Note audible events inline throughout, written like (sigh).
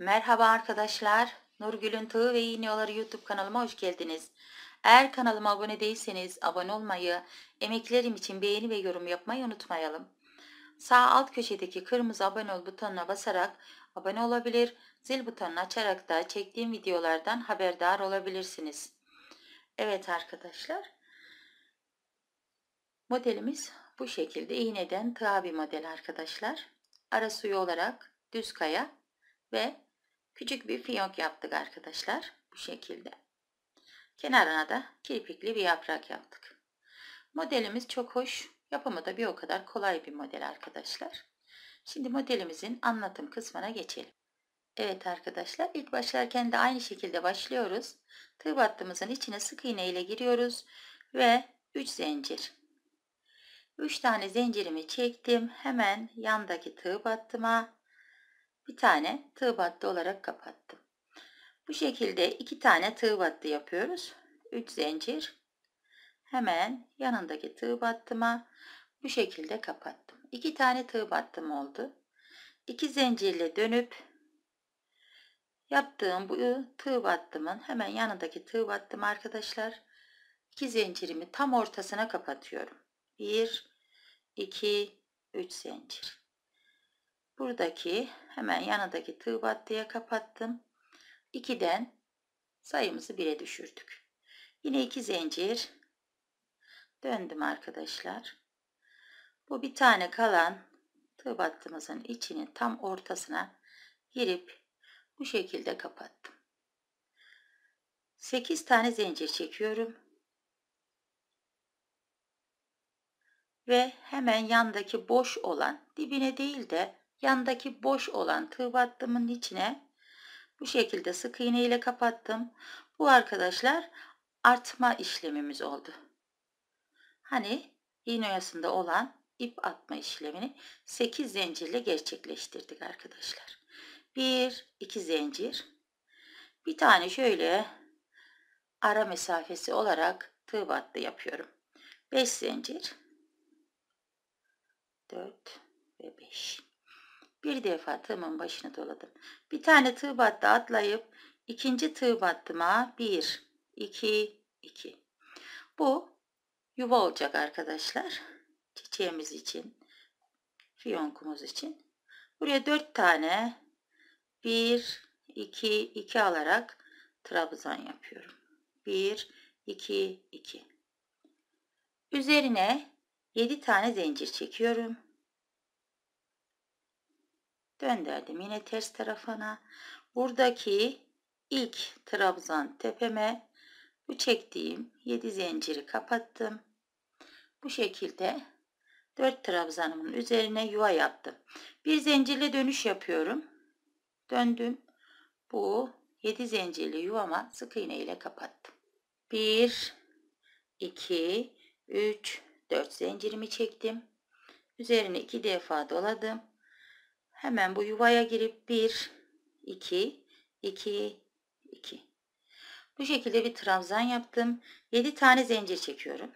Merhaba arkadaşlar. Nurgül'ün Tığ ve İğneoları YouTube kanalıma hoş geldiniz. Eğer kanalıma abone değilseniz abone olmayı, emeklerim için beğeni ve yorum yapmayı unutmayalım. Sağ alt köşedeki kırmızı abone ol butonuna basarak abone olabilir, zil butonunu açarak da çektiğim videolardan haberdar olabilirsiniz. Evet arkadaşlar. Modelimiz bu şekilde iğneden tığa bir model arkadaşlar. Ara suyu olarak düz kaya ve küçük bir fiyonk yaptık arkadaşlar. Bu şekilde. Kenarına da kirpikli bir yaprak yaptık. Modelimiz çok hoş. Yapımı da bir o kadar kolay bir model arkadaşlar. Şimdi modelimizin anlatım kısmına geçelim. Evet arkadaşlar ilk başlarken de aynı şekilde başlıyoruz. Tığ battığımızın içine sık iğne ile giriyoruz ve 3 zincir. 3 tane zincirimi çektim. Hemen yandaki tığ battıma bir tane tığ battı olarak kapattım. Bu şekilde iki tane tığ battı yapıyoruz. 3 zincir. Hemen yanındaki tığ battıma bu şekilde kapattım. 2 tane tığ battım oldu. 2 zincirle dönüp yaptığım bu tığ battımın hemen yanındaki tığ battım arkadaşlar. 2 zincirimi tam ortasına kapatıyorum. 1 2 3 zincir. Buradaki hemen yanındaki tığ battıya kapattım. 2'den sayımızı 1'e düşürdük. Yine 2 zincir döndüm arkadaşlar. Bu bir tane kalan tığ battığımızın içinin tam ortasına girip bu şekilde kapattım. 8 tane zincir çekiyorum. Ve hemen yandaki boş olan dibine değil de yandaki boş olan tığ battımın içine bu şekilde sık iğne ile kapattım. Bu arkadaşlar artma işlemimiz oldu. Hani iğne oyasında olan ip atma işlemini 8 zincirle gerçekleştirdik arkadaşlar. 1 2 zincir. Bir tane şöyle ara mesafesi olarak tığ battı yapıyorum. 5 zincir. 4 ve 5. Bir defa tığımın başını doladım. Bir tane tığ battı atlayıp ikinci tığ battıma 1, 2, 2. Bu yuva olacak arkadaşlar. Çiçeğimiz için, fiyonkumuz için. Buraya 4 tane 1, 2, 2 alarak trabzan yapıyorum. 1, 2, 2. Üzerine 7 tane zincir çekiyorum. Döndürdüm yine ters tarafına. Buradaki ilk trabzan tepeme bu çektiğim 7 zinciri kapattım. Bu şekilde 4 trabzanımın üzerine yuva yaptım. Bir zincirle dönüş yapıyorum. Döndüm. Bu 7 zincirli yuvama sık iğne ile kapattım. 1 2 3 4 zincirimi çektim. Üzerine 2 defa doladım. Hemen bu yuvaya girip 1 2 2 2 Bu şekilde bir trabzan yaptım. 7 tane zincir çekiyorum.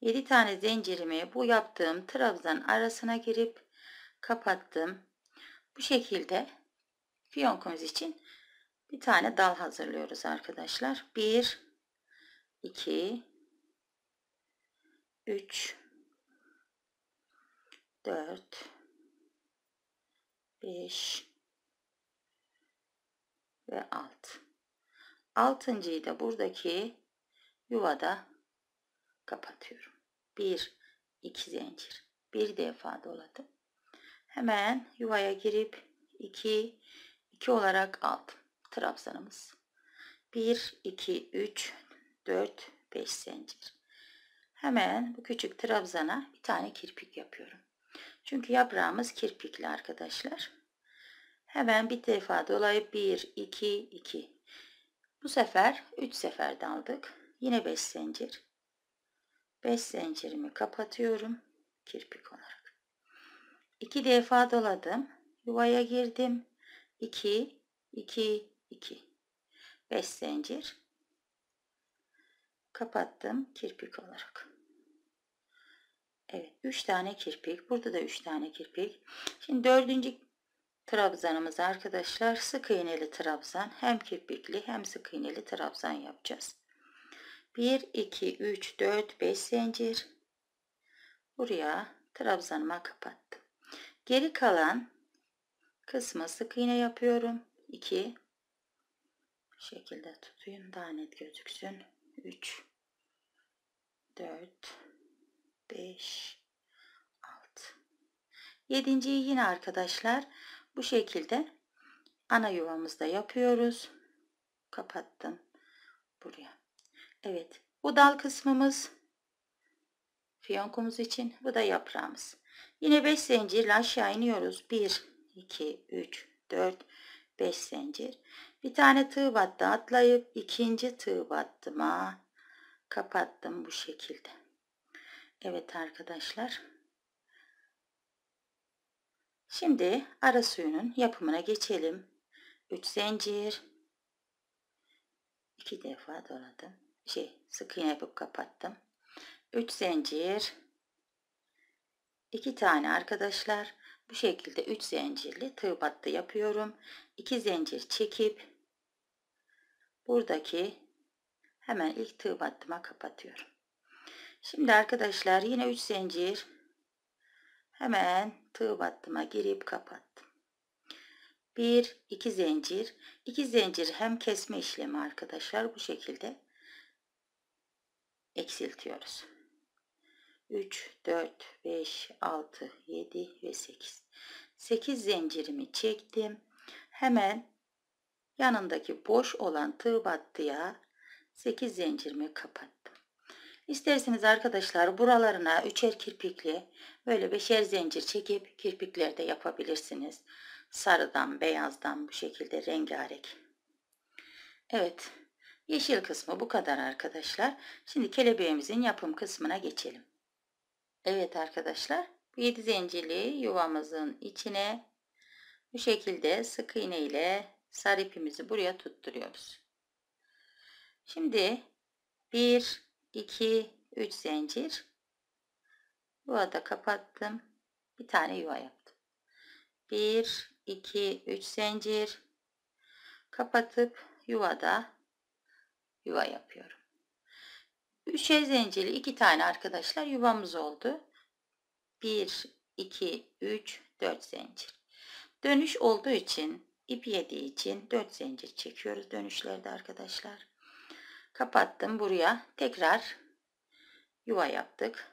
7 tane zincirimi bu yaptığım trabzan arasına girip kapattım. Bu şekilde fiyonkumuz için bir tane dal hazırlıyoruz arkadaşlar. 1 2 3 4 5 ve 6 altıncıyı da buradaki yuvada kapatıyorum. 1 2 zincir. Bir defa doladım. Hemen yuvaya girip 2 2 olarak aldım. Trabzanımız. 1 2 3 4 5 zincir. Hemen bu küçük trabzana bir tane kirpik yapıyorum çünkü yaprağımız kirpikli arkadaşlar. Hemen bir defa dolayıp 1, 2, 2. Bu sefer 3 sefer daldık. Yine 5 zincir. 5 zincirimi kapatıyorum. Kirpik olarak. 2 defa doladım. Yuvaya girdim. 2, 2, 2. 5 zincir. Kapattım kirpik olarak. Evet 3 tane kirpik. Burada da 3 tane kirpik. Şimdi dördüncü trabzanımız arkadaşlar sık iğneli trabzan hem kirpikli hem sık iğneli trabzan yapacağız. 1 2 3 4 5 zincir buraya trabzanıma kapattım. Geri kalan kısmı sık iğne yapıyorum. 2 şekilde tutayım daha net gözüksün. 3 4 5 6 Yedinciyi yine arkadaşlar bu şekilde ana yuvamızda yapıyoruz. Kapattım buraya. Evet bu dal kısmımız fiyonkumuz için bu da yaprağımız. Yine 5 zincirle aşağı iniyoruz. 1 2 3 4 5 zincir. Bir tane tığ battı atlayıp ikinci tığ battıma kapattım bu şekilde. Evet arkadaşlar. Şimdi ara suyunun yapımına geçelim. 3 zincir. 2 defa doladım. Şey sık iğne yapıp kapattım. 3 zincir. 2 tane arkadaşlar. Bu şekilde 3 zincirli tığ battı yapıyorum. 2 zincir çekip buradaki hemen ilk tığ battıma kapatıyorum. Şimdi arkadaşlar yine 3 zincir hemen tığ battıma girip kapattım. 1 2 zincir 2 zincir hem kesme işlemi arkadaşlar bu şekilde eksiltiyoruz. 3 4 5 6 7 ve 8 8 zincirimi çektim. Hemen yanındaki boş olan tığ battıya 8 zincirimi kapattım. İsterseniz arkadaşlar buralarına üçer kirpikli böyle beşer zincir çekip kirpikler de yapabilirsiniz. Sarıdan, beyazdan bu şekilde rengarenk. Evet. Yeşil kısmı bu kadar arkadaşlar. Şimdi kelebeğimizin yapım kısmına geçelim. Evet arkadaşlar. Bu 7 zincirli yuvamızın içine bu şekilde sık iğne ile sarı ipimizi buraya tutturuyoruz. Şimdi 1 2 3 zincir yuvada kapattım. Bir tane yuva yaptım. 1 2 3 zincir kapatıp yuvada yuva yapıyorum. Üçer zincirli iki tane arkadaşlar yuvamız oldu. 1 2 3 4 zincir. Dönüş olduğu için ip yediği için 4 zincir çekiyoruz dönüşlerde arkadaşlar. Kapattım buraya. Tekrar yuva yaptık.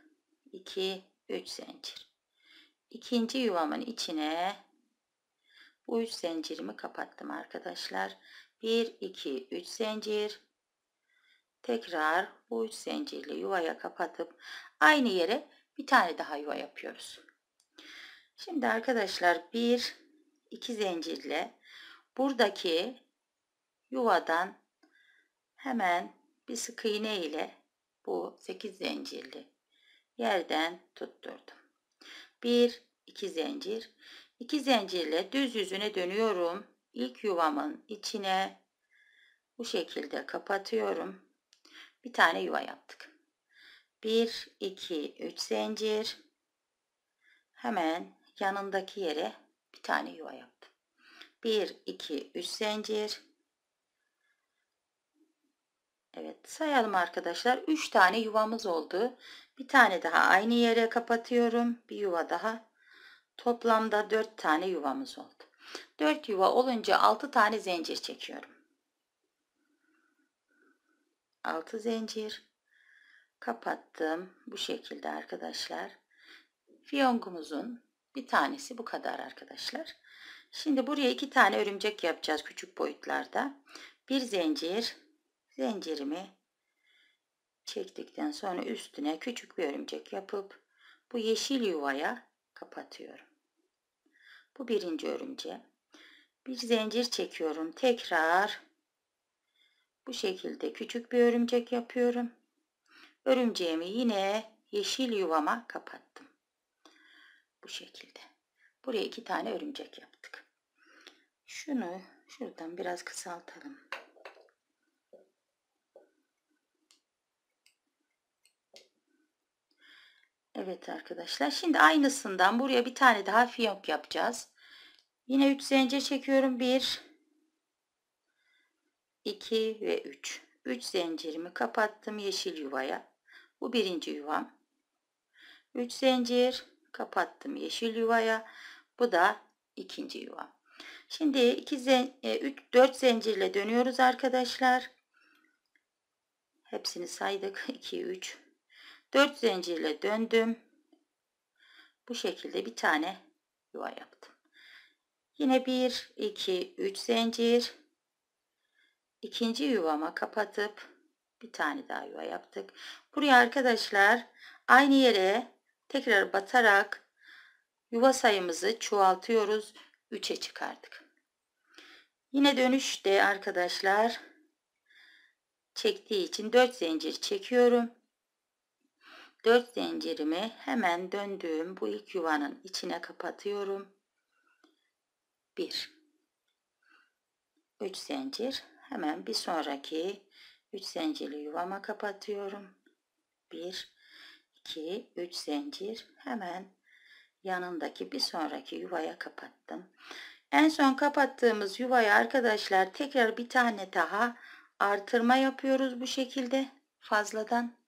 2 3 zincir. İkinci yuvamın içine bu 3 zincirimi kapattım arkadaşlar. 1 2 3 zincir. Tekrar bu 3 zincirli yuvaya kapatıp aynı yere bir tane daha yuva yapıyoruz. Şimdi arkadaşlar 1 2 zincirle buradaki yuvadan hemen bir sık iğne ile bu 8 zincirli yerden tutturdum. 1 2 zincir 2 zincirle düz yüzüne dönüyorum. İlk yuvamın içine bu şekilde kapatıyorum. Bir tane yuva yaptık. 1 2 3 zincir hemen yanındaki yere bir tane yuva yaptım. 1 2 3 zincir Evet sayalım arkadaşlar. 3 tane yuvamız oldu. Bir tane daha aynı yere kapatıyorum. Bir yuva daha. Toplamda 4 tane yuvamız oldu. 4 yuva olunca 6 tane zincir çekiyorum. 6 zincir kapattım. Bu şekilde arkadaşlar. Fiyongumuzun bir tanesi bu kadar arkadaşlar. Şimdi buraya iki tane örümcek yapacağız küçük boyutlarda. Bir zincir zincirimi çektikten sonra üstüne küçük bir örümcek yapıp bu yeşil yuvaya kapatıyorum. Bu birinci örümceğe. Bir zincir çekiyorum. Tekrar bu şekilde küçük bir örümcek yapıyorum. Örümceğimi yine yeşil yuvama kapattım. Bu şekilde. Buraya iki tane örümcek yaptık. Şunu şuradan biraz kısaltalım. Evet arkadaşlar. Şimdi aynısından buraya bir tane daha fiyonk yapacağız. Yine 3 zincir çekiyorum. 1 2 ve 3. 3 zincirimi kapattım yeşil yuvaya. Bu birinci yuvam. 3 zincir kapattım yeşil yuvaya. Bu da ikinci yuvam. Şimdi 2 zen 3 4 zincirle dönüyoruz arkadaşlar. Hepsini saydık. (laughs) 2 3 4 zincirle döndüm. Bu şekilde bir tane yuva yaptım. Yine 1 2 3 zincir. İkinci yuvama kapatıp bir tane daha yuva yaptık. Buraya arkadaşlar aynı yere tekrar batarak yuva sayımızı çoğaltıyoruz. 3'e çıkardık. Yine dönüşte arkadaşlar çektiği için 4 zincir çekiyorum. 4 zincirimi hemen döndüğüm bu ilk yuvanın içine kapatıyorum. 1 3 zincir hemen bir sonraki 3 zincirli yuvama kapatıyorum. 1 2 3 zincir hemen yanındaki bir sonraki yuvaya kapattım. En son kapattığımız yuvaya arkadaşlar tekrar bir tane daha artırma yapıyoruz bu şekilde fazladan.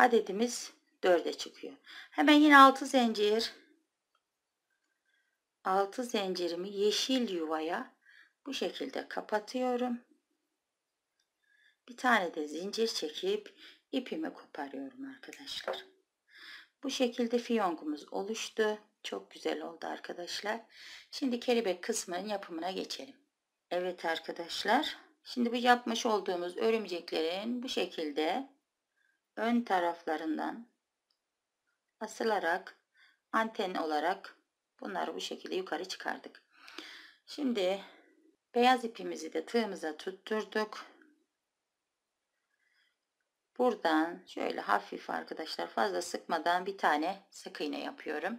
Adedimiz 4'e çıkıyor. Hemen yine 6 zincir 6 zincirimi yeşil yuvaya bu şekilde kapatıyorum. Bir tane de zincir çekip ipimi koparıyorum arkadaşlar. Bu şekilde fiyonkumuz oluştu. Çok güzel oldu arkadaşlar. Şimdi kelebek kısmının yapımına geçelim. Evet arkadaşlar. Şimdi bu yapmış olduğumuz örümceklerin bu şekilde ön taraflarından asılarak anten olarak bunları bu şekilde yukarı çıkardık. Şimdi beyaz ipimizi de tığımıza tutturduk. Buradan şöyle hafif arkadaşlar fazla sıkmadan bir tane sık iğne yapıyorum.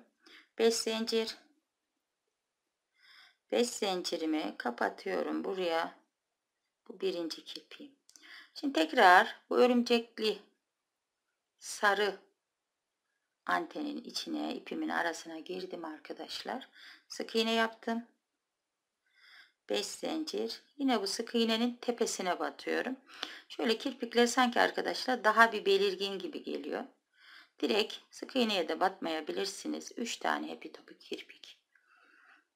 5 zincir 5 zincirimi kapatıyorum buraya. Bu birinci kirpiğim. Şimdi tekrar bu örümcekli sarı antenin içine ipimin arasına girdim arkadaşlar. Sık iğne yaptım. 5 zincir. Yine bu sık iğnenin tepesine batıyorum. Şöyle kirpikler sanki arkadaşlar daha bir belirgin gibi geliyor. Direkt sık iğneye de batmayabilirsiniz. 3 tane hepi topu kirpik.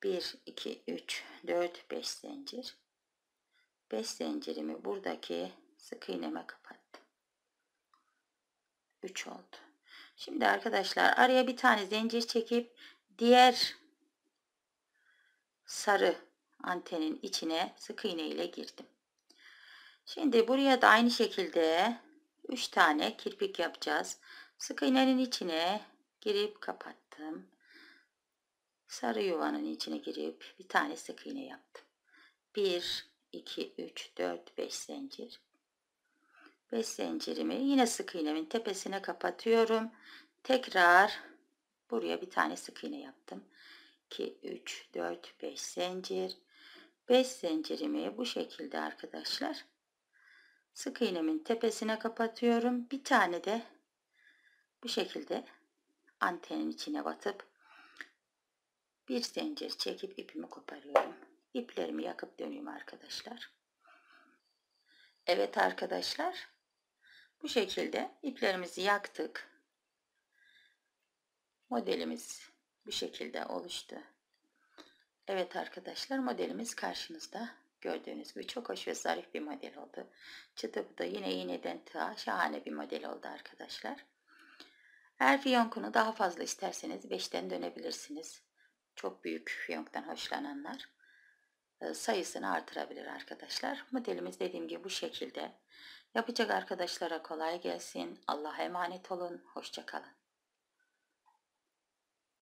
1, 2, 3, 4, 5 zincir. 5 zincirimi buradaki sık iğneme kapattım. 3 oldu. Şimdi arkadaşlar araya bir tane zincir çekip diğer sarı antenin içine sık iğne ile girdim. Şimdi buraya da aynı şekilde 3 tane kirpik yapacağız. Sık iğnenin içine girip kapattım. Sarı yuvanın içine girip bir tane sık iğne yaptım. 1 2 3 4 5 zincir. 5 zincirimi yine sık iğnemin tepesine kapatıyorum. Tekrar buraya bir tane sık iğne yaptım. 2 3 4 5 zincir. 5 zincirimi bu şekilde arkadaşlar sık iğnemin tepesine kapatıyorum. Bir tane de bu şekilde antenin içine batıp bir zincir çekip ipimi koparıyorum. İplerimi yakıp dönüyorum arkadaşlar. Evet arkadaşlar. Bu şekilde iplerimizi yaktık. Modelimiz bu şekilde oluştu. Evet arkadaşlar modelimiz karşınızda. Gördüğünüz gibi çok hoş ve zarif bir model oldu. Çıtı bu da yine iğneden tığa şahane bir model oldu arkadaşlar. Eğer fiyonkunu daha fazla isterseniz 5'ten dönebilirsiniz. Çok büyük fiyonktan hoşlananlar e, sayısını artırabilir arkadaşlar. Modelimiz dediğim gibi bu şekilde. Yapacak arkadaşlara kolay gelsin. Allah'a emanet olun. Hoşçakalın.